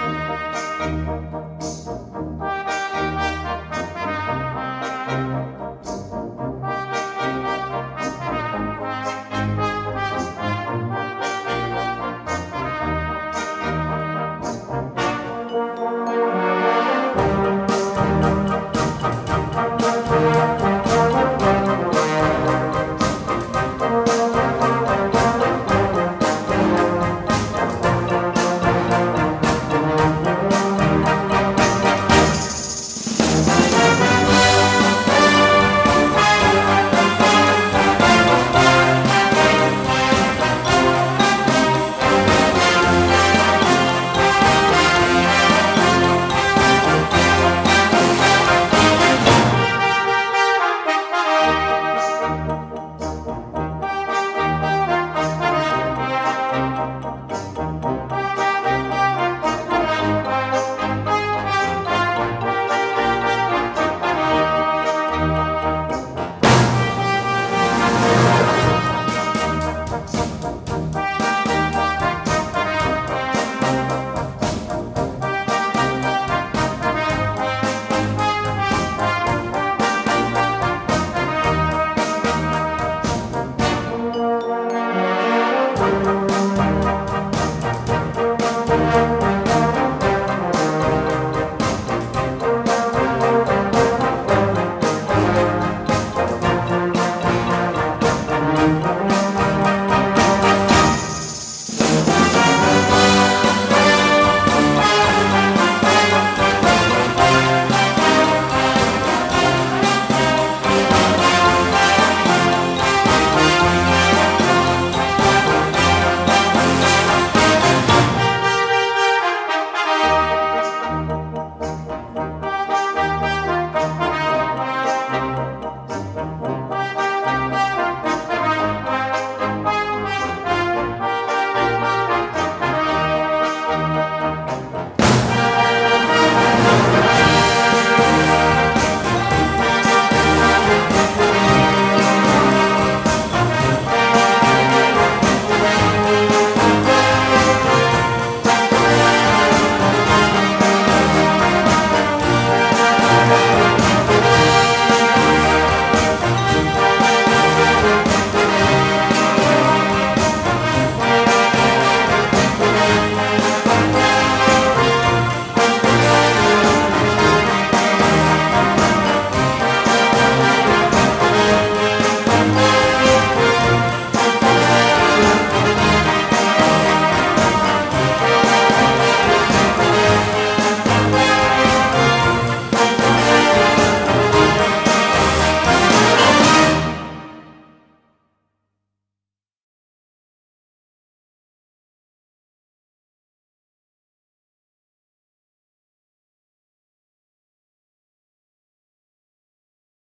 Música